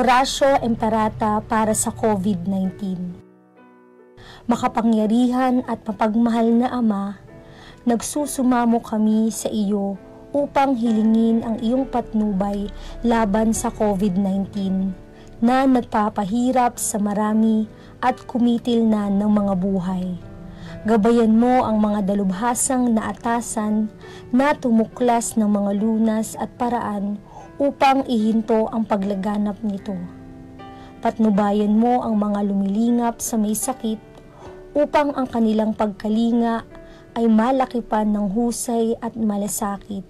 Orasyo Emperata para sa COVID-19 Makapangyarihan at mapagmahal na Ama, nagsusumamo kami sa iyo upang hilingin ang iyong patnubay laban sa COVID-19 na nagpapahirap sa marami at kumitil na ng mga buhay. Gabayan mo ang mga dalubhasang naatasan na tumuklas ng mga lunas at paraan upang ihinto ang paglaganap nito. Patnubayan mo ang mga lumilingap sa may sakit upang ang kanilang pagkalinga ay malakipan ng husay at malasakit.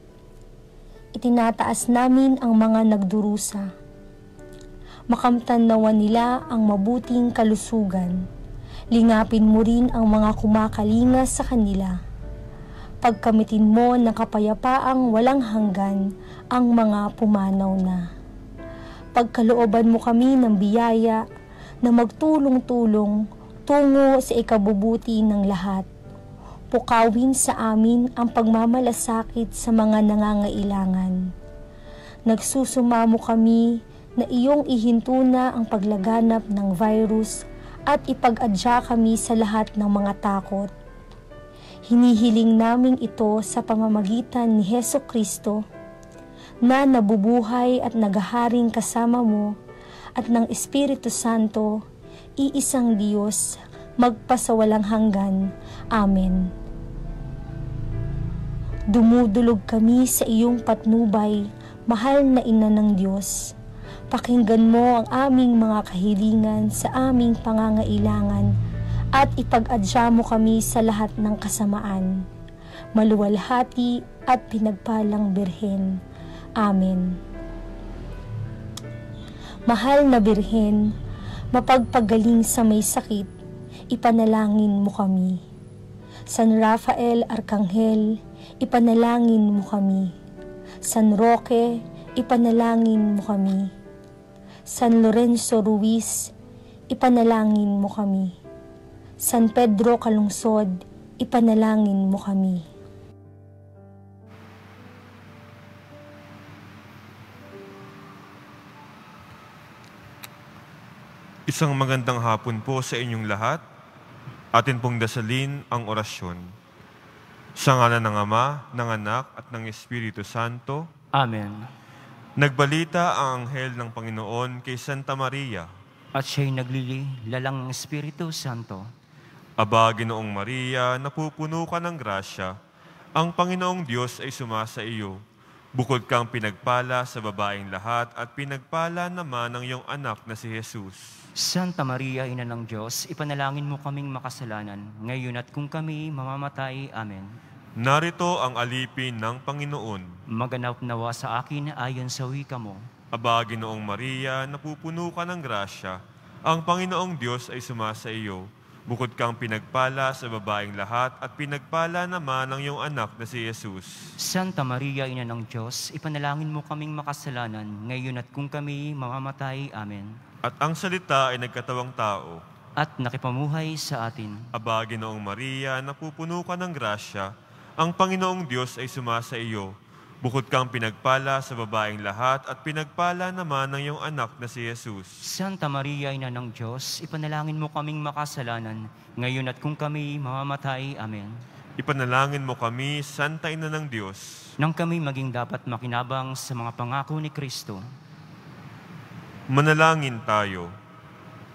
Itinataas namin ang mga nagdurusa. Makamtan nawa nila ang mabuting kalusugan. Lingapin mo rin ang mga kumakalinga sa kanila pagkamitin mo ng kapayapaang walang hanggan ang mga pumanaw na. Pagkalooban mo kami ng biyaya na magtulong-tulong tungo sa ikabubuti ng lahat. Pukawin sa amin ang pagmamalasakit sa mga nangangailangan. Nagsusumamo kami na iyong ihinto na ang paglaganap ng virus at ipag-adya kami sa lahat ng mga takot Hinihiling namin ito sa pamamagitan ni Heso Kristo na nabubuhay at nagaharing kasama mo at ng Espiritu Santo, iisang Diyos, magpasawalang hanggan. Amen. Dumudulog kami sa iyong patnubay, mahal na ina ng Diyos. Pakinggan mo ang aming mga kahilingan sa aming pangangailangan at ipag-adya mo kami sa lahat ng kasamaan. Maluwalhati at pinagpalang Birhen. Amen. Mahal na Birhen, mapagpagaling sa may sakit, ipanalangin mo kami. San Rafael Arkanghel, ipanalangin mo kami. San Roque, ipanalangin mo kami. San Lorenzo Ruiz, ipanalangin mo kami. San Pedro Kalungsod, ipanalangin mo kami. Isang magandang hapon po sa inyong lahat. Atin pong dasalin ang orasyon. Sa ngala ng Ama, ng Anak at ng Espiritu Santo. Amen. Nagbalita ang anghel ng Panginoon kay Santa Maria. At siya'y naglili, lalang ng Espiritu Santo Aba, Ginoong Maria, napupuno ka ng grasya, ang Panginoong Diyos ay sumasa iyo. Bukod kang pinagpala sa babaeng lahat at pinagpala naman ng iyong anak na si Jesus. Santa Maria, Ina ng Diyos, ipanalangin mo kaming makasalanan, ngayon at kung kami mamamatay. Amen. Narito ang alipin ng Panginoon. Maganap nawa sa akin ayon sa wika mo. Aba, Ginoong Maria, napupuno ka ng grasya, ang Panginoong Diyos ay sumasa iyo. Bukod kang pinagpala sa babaeng lahat at pinagpala naman ng iyong anak na si Jesus. Santa Maria, Ina ng Diyos, ipanalangin mo kaming makasalanan, ngayon at kung kami mamamatay. Amen. At ang salita ay nagkatawang tao. At nakipamuhay sa atin. Aba, Ginoong Maria, napupuno ka ng grasya, ang Panginoong Diyos ay sumasa iyo. Bukod kang pinagpala sa babaeng lahat at pinagpala naman ng iyong anak na si Jesus. Santa Maria, Ina ng Diyos, ipanalangin mo kaming makasalanan, ngayon at kung kami mamamatay. Amen. Ipanalangin mo kami, Santa Ina ng Diyos. Nang kami maging dapat makinabang sa mga pangako ni Kristo. Manalangin tayo.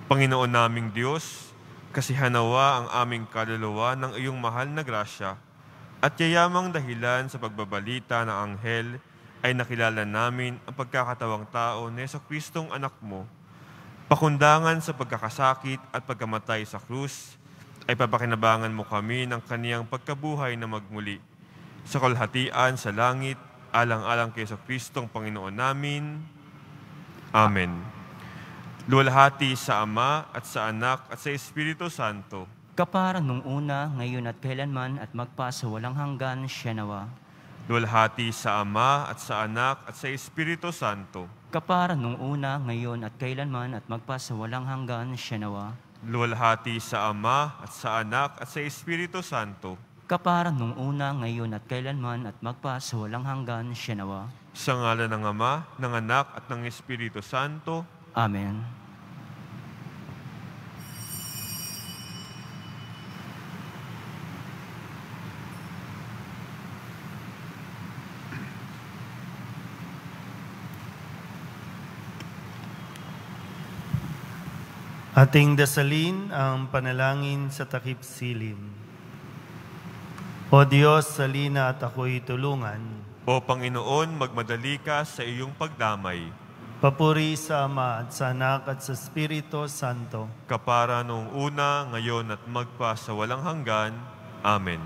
Panginoon naming Diyos, kasihanawa ang aming kaluluwa ng iyong mahal na grasya, at yayamang dahilan sa pagbabalita ng anghel ay nakilala namin ang pagkakatawang tao ni Yeso Kristong anak mo. Pakundangan sa pagkakasakit at pagkamatay sa krus ay papakinabangan mo kami ng kaniyang pagkabuhay na magmuli. Sa kalhatian sa langit, alang-alang kay Yeso Kristong Panginoon namin. Amen. Luwalhati sa Ama at sa Anak at sa Espiritu Santo Kapara nung una, ngayon at kailanman at magpa sa walang hanggan, siya nawa. Lulhati sa Ama at sa Anak at sa Espiritu Santo. Kapara nung una, ngayon at kailanman at magpa sa walang hanggan, siya nawa. Lulhati sa Ama at sa Anak at sa Espiritu Santo. Kapara nung una, ngayon at kailanman at magpa sa walang hanggan, siya nawa. Sa ngala ng Ama, ng Anak at ng Espiritu Santo. Amen. Ating dasalin ang panalangin sa takip silim. O Diyos, salina at ako'y tulungan. O Panginoon, magmadali ka sa iyong pagdamay, Papuri sa Ama at sa Anak at sa Espiritu Santo. kapara noong una, ngayon at magpa sa walang hanggan. Amen.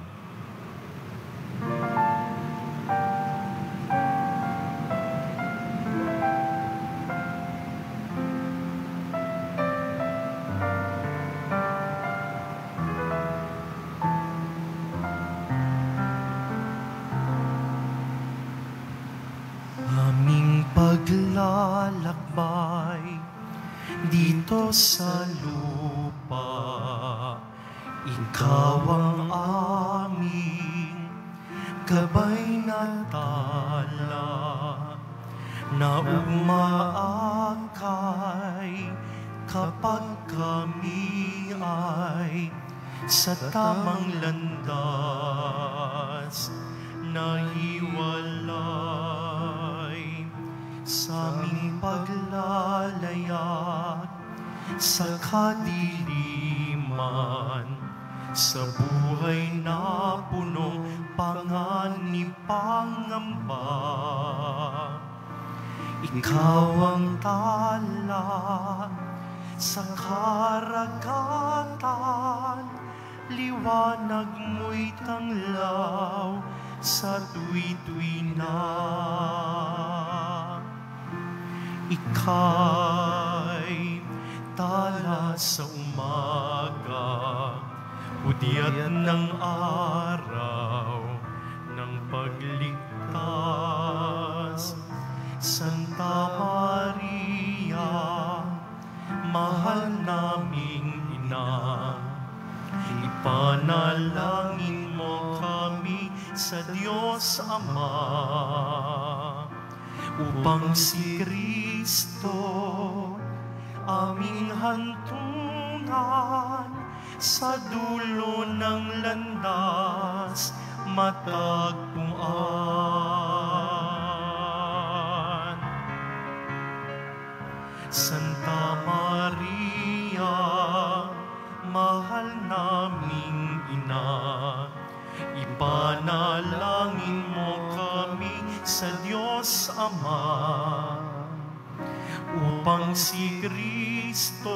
Paglalayag sa kadiliman sa buhay na puno panganib pangamba. Ikaw ang tala sa karagatan liwanag mo'y tanglaw sa tuwi-tuwi na ika'y tala sa umaga Udyat ng araw ng pagligtas. Santa Maria, mahal naming ina Ipanalangin mo kami sa Diyos Ama upang si Kristo aming hantungan sa dulo ng landas matagpuan. Santa Maria, mahal naming ina, ipanalangin mo sa Diyos Ama upang si Kristo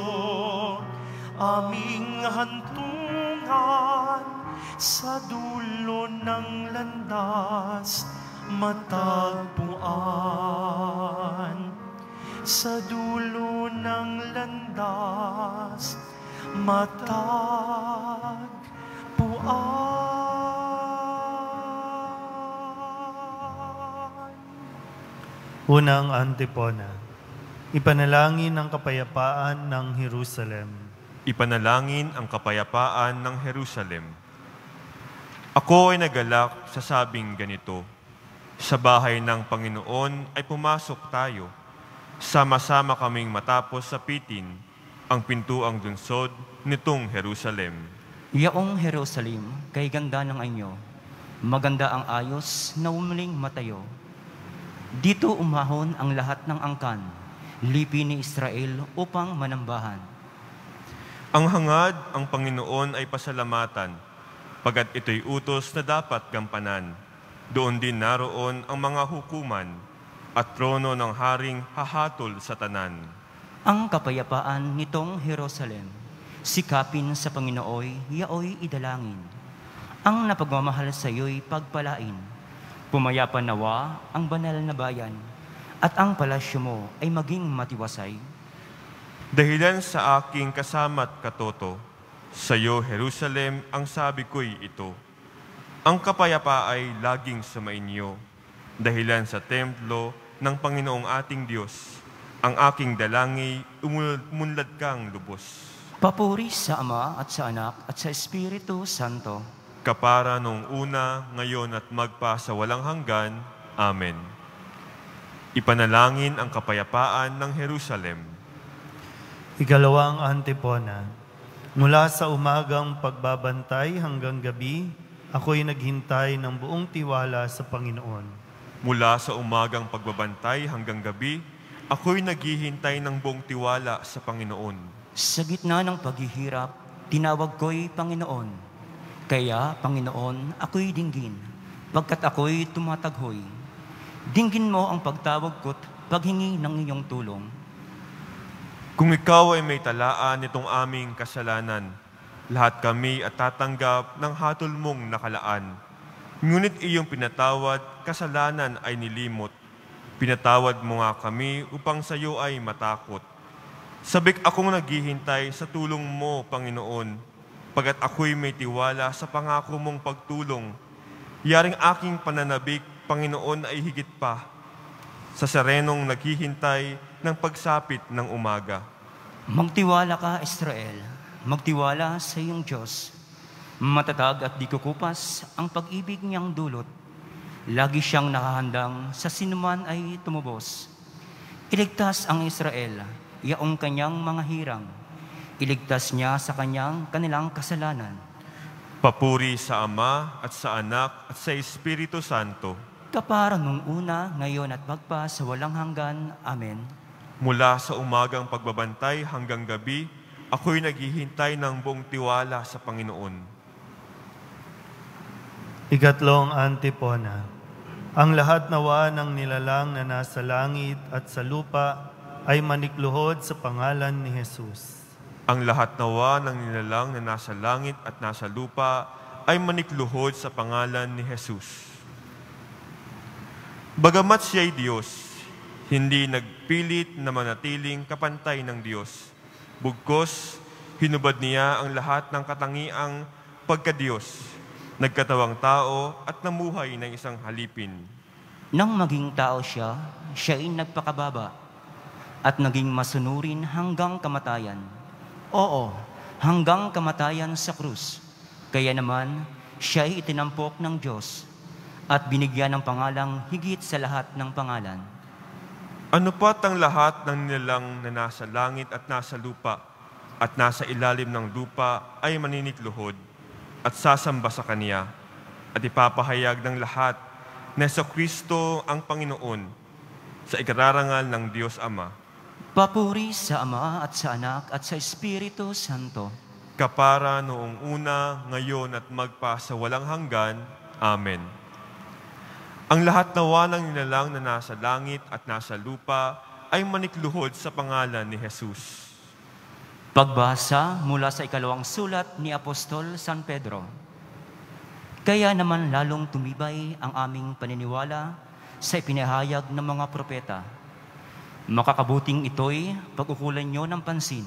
aming hantungan sa dulo ng landas matagpuan sa dulo ng landas matagpuan. Unang antipona. Ipanalangin ang kapayapaan ng Jerusalem. Ipanalangin ang kapayapaan ng Jerusalem. Ako ay nagalak sa sabing ganito, Sa bahay ng Panginoon ay pumasok tayo. Sama-sama kaming matapos sa pitin ang pintuang lunsod nitong Jerusalem. Yaong Jerusalem, kay ganda ng anyo, maganda ang ayos na umuling matayo. Dito umahon ang lahat ng angkan, lipi ni Israel upang manambahan. Ang hangad ang Panginoon ay pasalamatan, pagat ito'y utos na dapat gampanan. Doon din naroon ang mga hukuman at trono ng haring hahatol sa tanan. Ang kapayapaan nitong Jerusalem, sikapin sa Panginooy, yaoy idalangin. Ang napagmamahal sa iyo'y pagpalain. Pumayapan nawa ang banal na bayan, at ang palasyo mo ay maging matiwasay. Dahilan sa aking kasama't katoto, sa iyo, Jerusalem, ang sabi ko'y ito. Ang kapayapa ay laging sumainyo, dahilan sa templo ng Panginoong ating Diyos. Ang aking dalangi, umunlad kang lubos. Papuri sa Ama at sa Anak at sa Espiritu Santo. Kapara nung una, ngayon at magpa sa walang hanggan. Amen. Ipanalangin ang kapayapaan ng Jerusalem. Ikalawang antipona. Mula sa umagang pagbabantay hanggang gabi, ako'y naghintay ng buong tiwala sa Panginoon. Mula sa umagang pagbabantay hanggang gabi, ako'y naghihintay ng buong tiwala sa Panginoon. Sa gitna ng paghihirap, tinawag ko'y Panginoon. Kaya, Panginoon, ako'y dinggin, pagkat ako'y tumataghoy. Dinggin mo ang pagtawag ko't paghingi ng iyong tulong. Kung ikaw ay may talaan nitong aming kasalanan, lahat kami at tatanggap ng hatol mong nakalaan. Ngunit iyong pinatawad, kasalanan ay nilimot. Pinatawad mo nga kami upang sa iyo ay matakot. Sabik akong naghihintay sa tulong mo, Panginoon, pagat ako'y may tiwala sa pangako mong pagtulong. Yaring aking pananabik, Panginoon, ay higit pa sa serenong naghihintay ng pagsapit ng umaga. Magtiwala ka, Israel. Magtiwala sa iyong Diyos. Matatag at di kukupas ang pag-ibig niyang dulot. Lagi siyang nakahandang sa sinuman ay tumubos. Iligtas ang Israel, yaong kanyang mga hirang. Iligtas niya sa kanyang kanilang kasalanan. Papuri sa Ama at sa Anak at sa Espiritu Santo, Kapara nung una, ngayon at magpa sa walang hanggan. Amen. mula sa umagang pagbabantay hanggang gabi, ako'y naghihintay ng buong tiwala sa Panginoon. Ikatlong antipona. Ang lahat nawa ng nilalang na nasa langit at sa lupa ay manikluhod sa pangalan ni Jesus. Ang lahat nawa ng nilalang na nasa langit at nasa lupa ay manikluhod sa pangalan ni Jesus. Bagamat siya'y Diyos, hindi nagpilit na manatiling kapantay ng Diyos. Bugkos, hinubad niya ang lahat ng katangiang pagka-Diyos, nagkatawang tao at namuhay ng isang halipin. Nang maging tao siya, siya ay nagpakababa at naging masunurin hanggang kamatayan. Oo, hanggang kamatayan sa krus. Kaya naman, siya ay itinampok ng Diyos at binigyan ng pangalang higit sa lahat ng pangalan. Ano pat ang lahat ng nilalang na nasa langit at nasa lupa at nasa ilalim ng lupa ay maninikluhod at sasamba sa Kaniya at ipapahayag ng lahat na sa Kristo ang Panginoon sa ikararangal ng Diyos Ama, Papuri sa Ama at sa Anak at sa Espiritu Santo. kapara noong una, ngayon at magpa sa walang hanggan. Amen. Ang lahat nawa ng nilalang na nasa langit at nasa lupa ay manikluhod sa pangalan ni Jesus. Pagbasa mula sa ikalawang sulat ni Apostol San Pedro. Kaya naman lalong tumibay ang aming paniniwala sa ipinahayag ng mga propeta. Makakabuting ito'y pag-ukulan nyo ng pansin,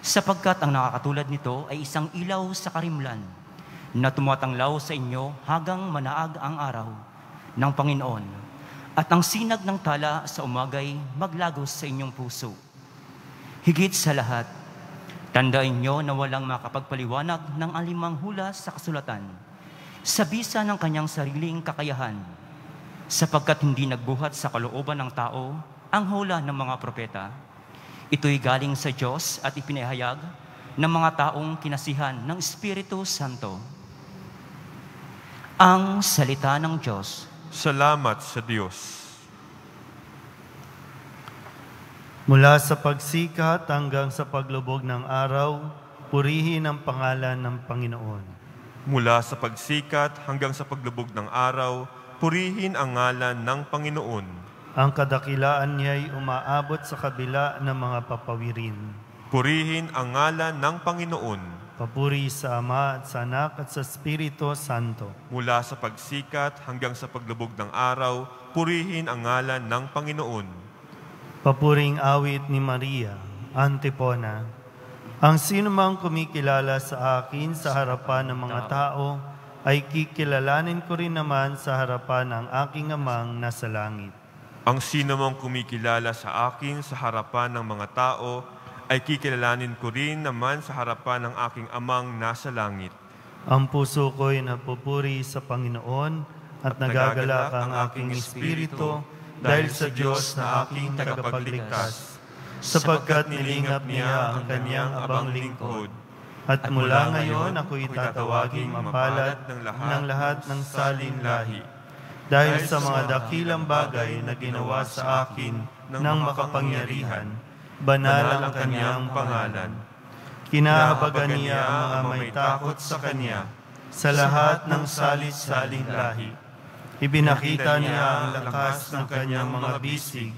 sapagkat ang nakakatulad nito ay isang ilaw sa karimlan na tumatanglaw sa inyo hanggang manaag ang araw ng Panginoon at ang sinag ng tala sa umagay maglagos sa inyong puso. Higit sa lahat, tandaan nyo na walang makapagpaliwanag ng alimang hula sa kasulatan sa bisa ng kanyang sariling kakayahan sapagkat hindi nagbuhat sa kalooban ng tao ang hula ng mga propeta. Ito'y galing sa Diyos at ipinahayag ng mga taong kinasihan ng Espiritu Santo. Ang salita ng Diyos. Salamat sa Diyos. Mula sa pagsikat hanggang sa paglubog ng araw, purihin ang pangalan ng Panginoon. Mula sa pagsikat hanggang sa paglubog ng araw, purihin ang ngalan ng Panginoon. Ang kadakilaan niya'y umaabot sa kabila ng mga papawirin. Purihin ang ngalan ng Panginoon. Papuri sa Ama at sa Anak at sa Espiritu Santo. Mula sa pagsikat hanggang sa paglubog ng araw, purihin ang ngalan ng Panginoon. Papuring awit ni Maria, Antipona. Ang sinumang kumikilala sa akin sa harapan ng mga tao, ay kikilalanin ko rin naman sa harapan ng aking amang nasa langit. Ang sino mong kumikilala sa akin sa harapan ng mga tao, ay kikilalanin ko rin naman sa harapan ng aking amang nasa langit. Ang puso ko'y napupuri sa Panginoon at nagagalak ang aking espiritu dahil sa Diyos na aking tagapagligtas. sapagkat nilingap niya ang kanyang abang lingkod. At mula ngayon ako'y tatawaging mapalad ng lahat ng salin lahi. Dahil sa mga dakilang bagay na ginawa sa akin ng makapangyarihan, banal ang kanyang pangalan. Kinahabagan niya ang mga may takot sa kanya sa lahat ng salit-saling lahi. Ibinakita niya ang lakas ng kanyang mga bisig.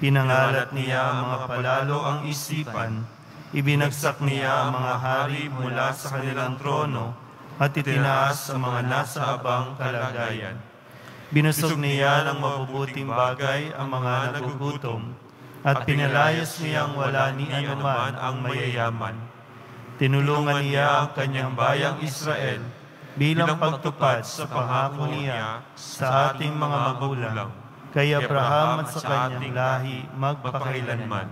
Pinangalat niya ang mga palalo ang isipan. Ibinagsak niya ang mga hari mula sa kanilang trono at itinaas ang mga nasa abang kalagayan. Binusog niya ng mabubuting bagay ang mga nagugutom at pinalayas niyang wala ni anuman ang mayayaman. Tinulungan niya ang kanyang bayang Israel bilang pagtupad sa pangako niya sa ating mga magulang, kay Abraham at sa kanyang lahi magpakailanman.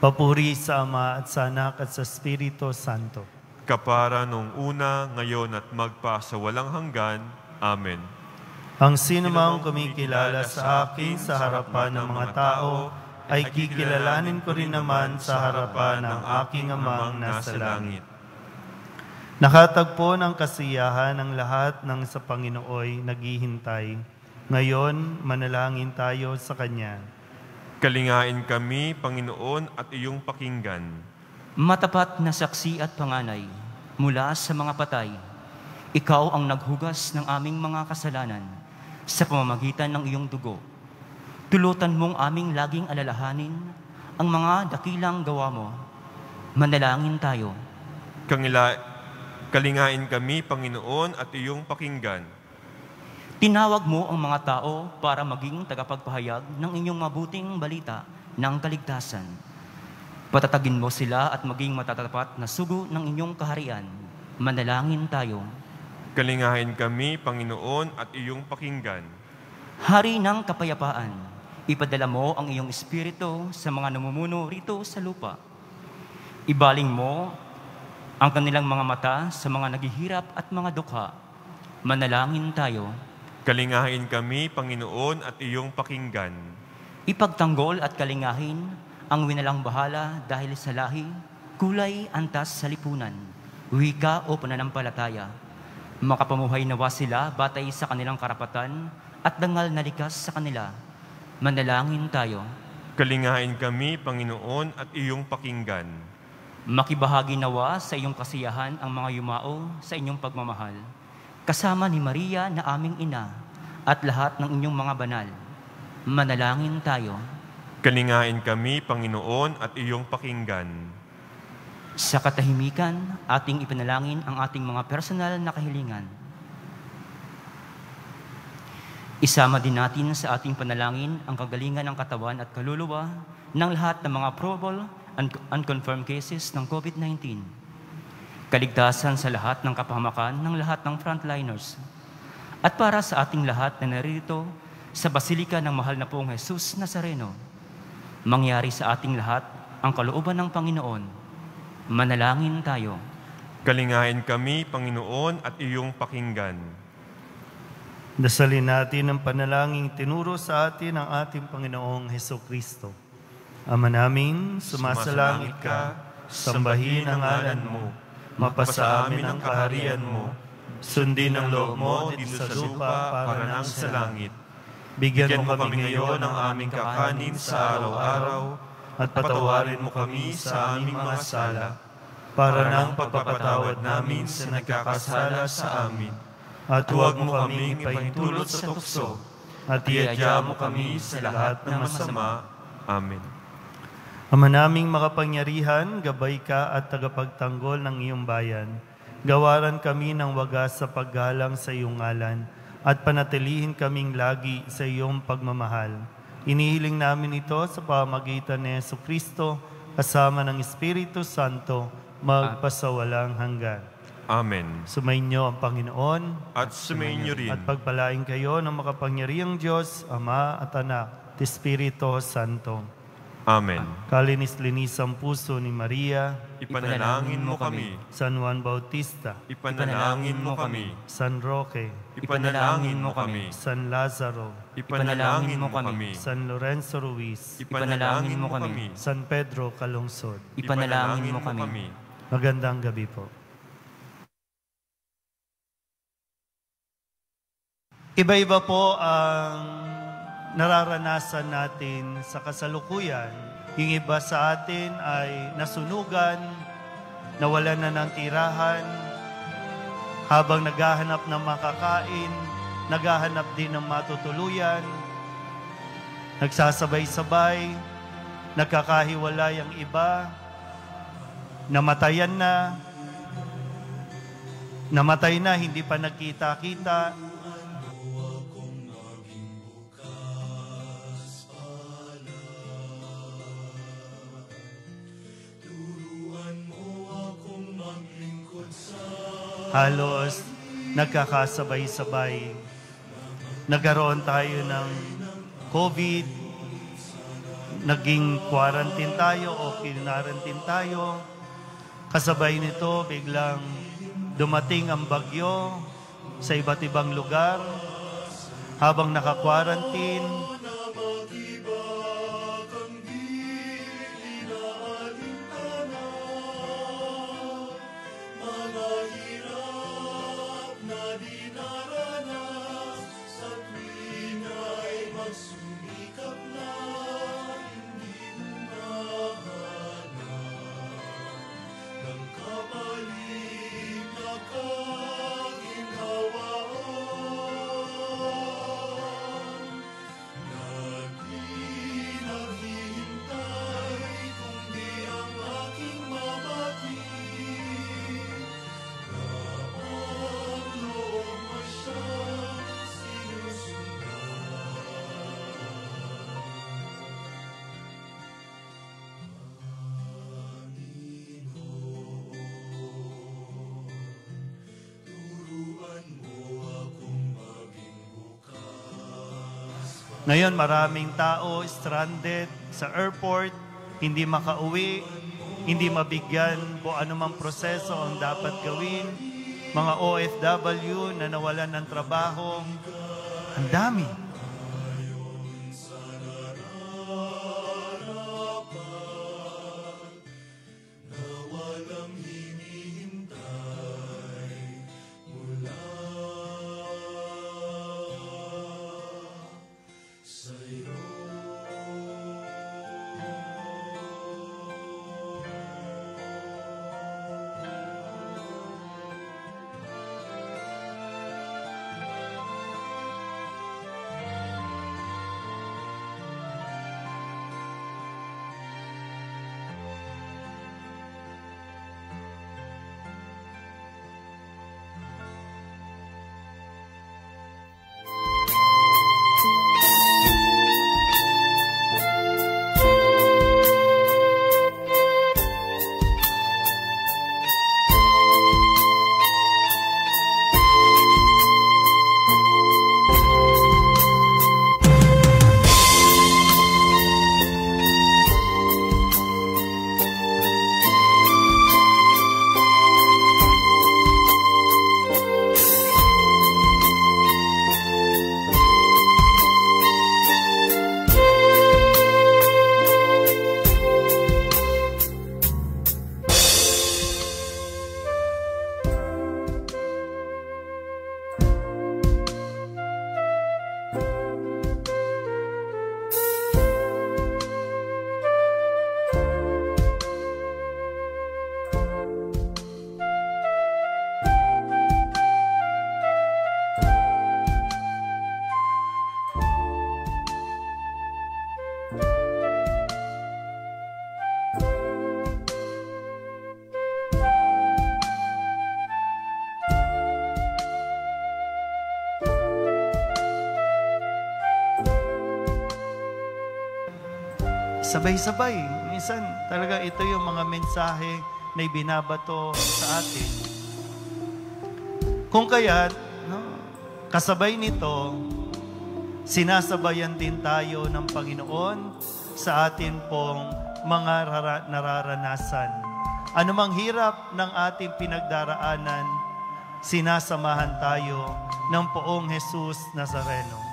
Papuri sa Ama at sa Anak at sa Espiritu Santo. Kapara nung una, ngayon at magpa sa walang hanggan. Amen. Ang sinumang kumikilala sa akin sa harapan ng mga tao, ay kikilalanin ko rin naman sa harapan ng aking amang nasa langit. Nakatagpo ng kasiyahan ang lahat ng sa Panginooy naghihintay. Ngayon, manalangin tayo sa Kanya. Kalingain kami, Panginoon, at iyong pakinggan. Matapat na saksi at panganay mula sa mga patay, ikaw ang naghugas ng aming mga kasalanan sa pamamagitan ng iyong dugo. Tulutan mong aming laging alalahanin ang mga dakilang gawa mo. Manalangin tayo. Kangila, kalingain kami, Panginoon, at iyong pakinggan. Tinawag mo ang mga tao para maging tagapagpahayag ng inyong mabuting balita ng kaligtasan. Patatagin mo sila at maging matatapat na sugo ng inyong kaharian. Manalangin tayo. Kalingahin kami, Panginoon, at iyong pakinggan. Hari ng kapayapaan, ipadala mo ang iyong espiritu sa mga namumuno rito sa lupa. Ibaling mo ang kanilang mga mata sa mga naghihirap at mga dukha. Manalangin tayo. Kalingahin kami, Panginoon, at iyong pakinggan. Ipagtanggol at kalingahin ang winalang bahala dahil sa lahi, kulay, antas sa lipunan, wika o pananampalataya. Makapamuhay nawa sila batay sa kanilang karapatan at dangal na likas sa kanila. Manalangin tayo. Kalingahin kami, Panginoon, at iyong pakinggan. Makibahagi nawa sa iyong kasiyahan ang mga yumao sa inyong pagmamahal. Kasama ni Maria na aming ina at lahat ng inyong mga banal. Manalangin tayo. Kalingain kami, Panginoon, at iyong pakinggan. Sa katahimikan, ating ipanalangin ang ating mga personal na kahilingan. Isama din natin sa ating panalangin ang kagalingan ng katawan at kaluluwa ng lahat ng mga probable and unconfirmed cases ng COVID-19. Kaligtasan sa lahat ng kapahamakan ng lahat ng frontliners. At para sa ating lahat na narito sa Basilika ng Mahal na Pong Jesus Nazareno, mangyari sa ating lahat ang kalooban ng Panginoon. Manalangin tayo. Kalingain kami, Panginoon, at iyong pakinggan. Dasalin natin ang panalangin tinuro sa atin ng ating Panginoong Heso Kristo. Ama namin, sumasalangit ka, sambahin ang ngalan mo, mapasa amin ang kaharian mo, sundin ang loob mo dito sa lupa para nang sa langit. Bigyan mo kami ngayon ng aming kakanin sa araw-araw at patawarin mo kami sa aming mga sala para nang pagpapatawad namin sa nagkakasala sa amin. At huwag mo kaming ipahintulot sa tukso at iadya mo kami sa lahat ng masama. Amen. Ama naming makapangyarihan, gabay ka at tagapagtanggol ng iyong bayan. Gawaran kami ng wagas sa paggalang sa iyong ngalan at panatilihin kaming lagi sa iyong pagmamahal. Inihiling namin ito sa pamagitan ni Yesu Kristo kasama ng Espiritu Santo magpasawalang hanggan. Amen. Sumainyo ang Panginoon At sumayin niyo rin. at pagpalain kayo ng makapangyarihang Diyos, Ama at Anak, at Espiritu Santo. Amen. Kalinis-linis ang puso ni Maria, Ipanalangin mo kami. San Juan Bautista, Ipanalangin mo kami. San Roque, Ipanalangin mo kami. San Lazaro, Ipanalangin mo kami. San Lorenzo Ruiz, Ipanalangin mo kami. San Pedro Calungsod. Ipanalangin mo kami. Magandang gabi po. Iba-iba po ang nararanasan natin sa kasalukuyan. Yung iba sa atin ay nasunugan, nawalan na ng tirahan, habang naghahanap ng makakain, naghahanap din ng matutuluyan, nagsasabay-sabay, nagkakahiwalay ang iba, namatayan na, namatay na, hindi pa nagkita-kita, halos nagkakasabay-sabay. Nagkaroon tayo ng COVID, naging quarantine tayo o kinarantin tayo. Kasabay nito, biglang dumating ang bagyo sa iba't ibang lugar. Habang naka-quarantine, Ngayon, maraming tao stranded sa airport, hindi makauwi, hindi mabigyan kung anumang proseso ang dapat gawin. Mga OFW na nawalan ng trabaho. Ang dami. Sabay-sabay. Minsan, talaga ito yung mga mensahe na ibinabato sa atin. Kung kaya, no, kasabay nito, sinasabayan din tayo ng Panginoon sa atin pong mga rara- nararanasan. Anumang hirap ng ating pinagdaraanan, sinasamahan tayo ng poong Jesus Nazareno.